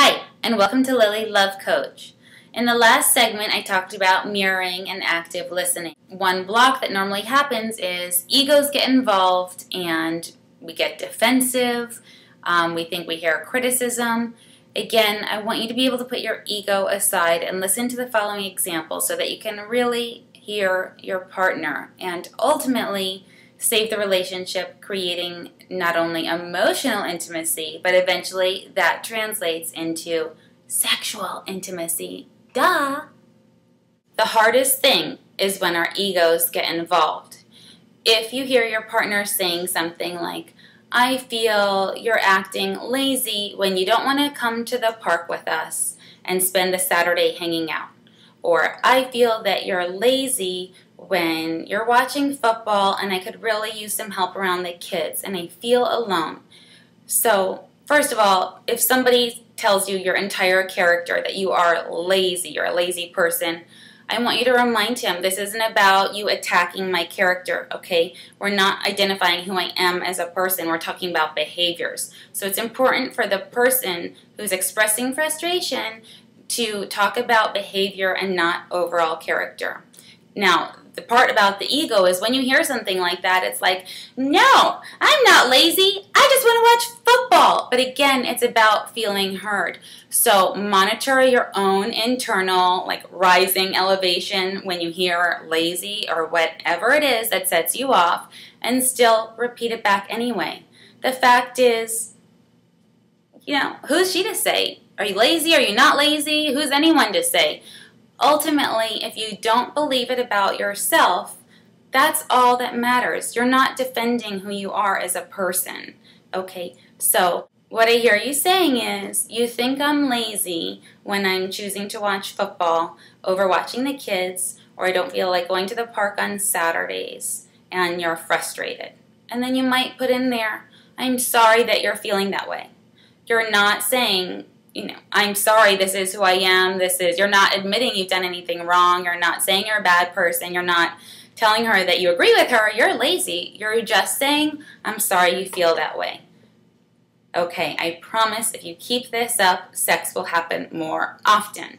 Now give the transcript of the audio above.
Hi, and welcome to Lily Love Coach. In the last segment, I talked about mirroring and active listening. One block that normally happens is egos get involved and we get defensive. Um, we think we hear criticism. Again, I want you to be able to put your ego aside and listen to the following example so that you can really hear your partner and ultimately save the relationship, creating not only emotional intimacy, but eventually that translates into sexual intimacy. Duh! The hardest thing is when our egos get involved. If you hear your partner saying something like, I feel you're acting lazy when you don't want to come to the park with us and spend the Saturday hanging out. Or I feel that you're lazy when you're watching football and I could really use some help around the kids and I feel alone. So, first of all, if somebody tells you your entire character that you are lazy, you're a lazy person, I want you to remind him this isn't about you attacking my character, okay? We're not identifying who I am as a person. We're talking about behaviors. So it's important for the person who's expressing frustration to talk about behavior and not overall character. Now, the part about the ego is when you hear something like that, it's like, no, I'm not lazy. I just want to watch football. But again, it's about feeling heard. So monitor your own internal, like rising elevation when you hear lazy or whatever it is that sets you off, and still repeat it back anyway. The fact is, you know, who's she to say? Are you lazy? Are you not lazy? Who's anyone to say? Ultimately, if you don't believe it about yourself, that's all that matters. You're not defending who you are as a person. Okay, so what I hear you saying is you think I'm lazy when I'm choosing to watch football over watching the kids, or I don't feel like going to the park on Saturdays, and you're frustrated. And then you might put in there, I'm sorry that you're feeling that way. You're not saying you know, I'm sorry, this is who I am, this is, you're not admitting you've done anything wrong, you're not saying you're a bad person, you're not telling her that you agree with her, you're lazy. You're just saying, I'm sorry you feel that way. Okay, I promise if you keep this up, sex will happen more often.